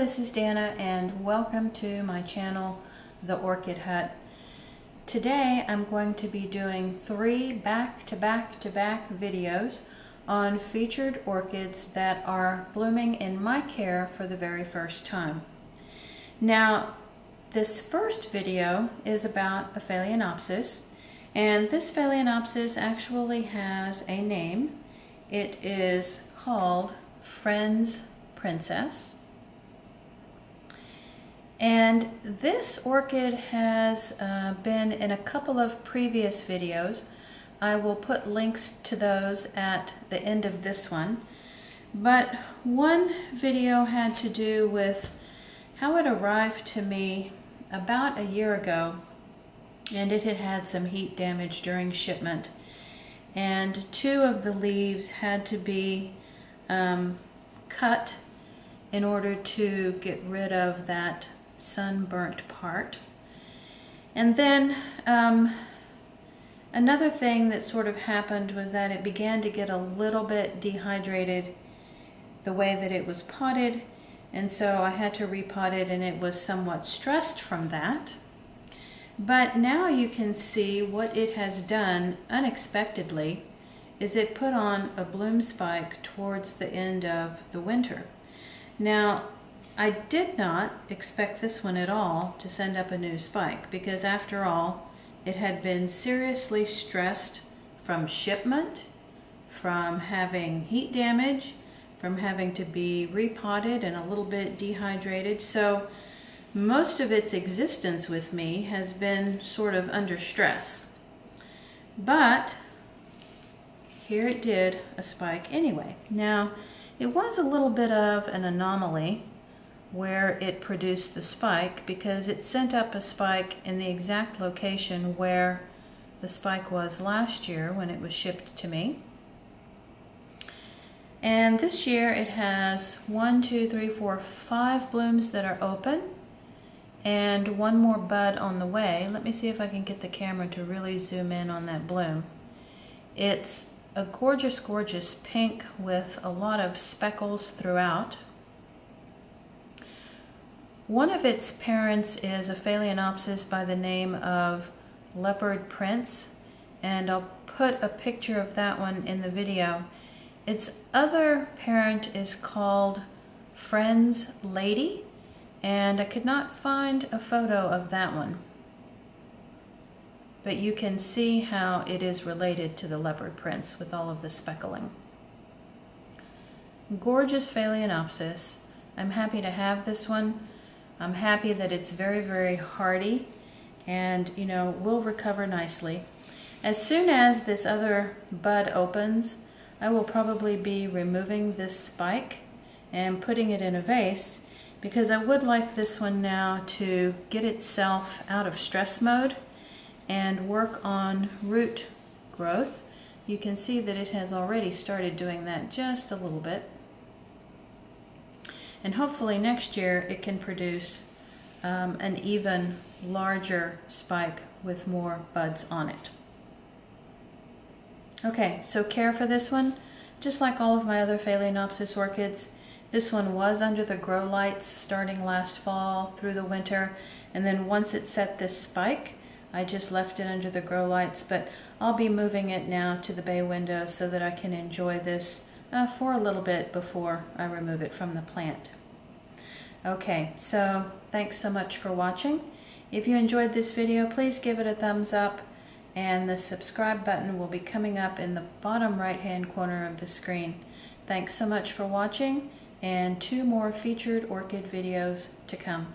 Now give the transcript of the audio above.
this is Dana and welcome to my channel, The Orchid Hut. Today I'm going to be doing three back-to-back-to-back videos on featured orchids that are blooming in my care for the very first time. Now, this first video is about a Phalaenopsis, and this Phalaenopsis actually has a name. It is called Friend's Princess. And this orchid has uh, been in a couple of previous videos. I will put links to those at the end of this one. But one video had to do with how it arrived to me about a year ago and it had had some heat damage during shipment and two of the leaves had to be um, cut in order to get rid of that sunburnt part. And then um, another thing that sort of happened was that it began to get a little bit dehydrated the way that it was potted and so I had to repot it and it was somewhat stressed from that. But now you can see what it has done unexpectedly is it put on a bloom spike towards the end of the winter. Now I did not expect this one at all to send up a new spike because after all, it had been seriously stressed from shipment, from having heat damage, from having to be repotted and a little bit dehydrated. So most of its existence with me has been sort of under stress. But here it did a spike anyway. Now, it was a little bit of an anomaly where it produced the spike because it sent up a spike in the exact location where the spike was last year when it was shipped to me. And this year it has one, two, three, four, five blooms that are open and one more bud on the way. Let me see if I can get the camera to really zoom in on that bloom. It's a gorgeous, gorgeous pink with a lot of speckles throughout. One of its parents is a Phalaenopsis by the name of Leopard Prince, and I'll put a picture of that one in the video. Its other parent is called Friends Lady, and I could not find a photo of that one. But you can see how it is related to the Leopard Prince with all of the speckling. Gorgeous Phalaenopsis. I'm happy to have this one. I'm happy that it's very, very hardy and, you know, will recover nicely. As soon as this other bud opens, I will probably be removing this spike and putting it in a vase because I would like this one now to get itself out of stress mode and work on root growth. You can see that it has already started doing that just a little bit. And hopefully next year it can produce um, an even larger spike with more buds on it. Okay, so care for this one. Just like all of my other Phalaenopsis orchids, this one was under the grow lights starting last fall through the winter. And then once it set this spike, I just left it under the grow lights, but I'll be moving it now to the bay window so that I can enjoy this uh, for a little bit before I remove it from the plant. Okay, so thanks so much for watching. If you enjoyed this video, please give it a thumbs up and the subscribe button will be coming up in the bottom right hand corner of the screen. Thanks so much for watching and two more featured orchid videos to come.